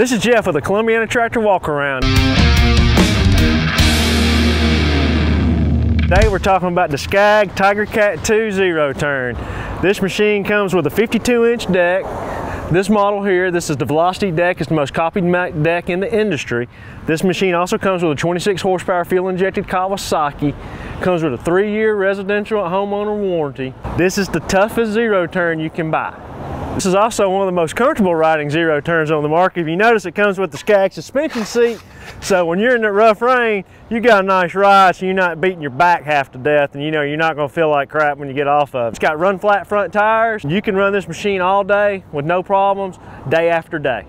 This is Jeff with the Columbiana Tractor Walk Around. Today we're talking about the Scag Tiger Cat 2 Zero Turn. This machine comes with a 52 inch deck. This model here, this is the Velocity deck. It's the most copied deck in the industry. This machine also comes with a 26 horsepower fuel injected Kawasaki. Comes with a three year residential homeowner warranty. This is the toughest zero turn you can buy. This is also one of the most comfortable riding zero turns on the market. If you notice, it comes with the Scag suspension seat. So when you're in the rough rain, you got a nice ride so you're not beating your back half to death and you know you're not gonna feel like crap when you get off of it. It's got run flat front tires. You can run this machine all day with no problems, day after day.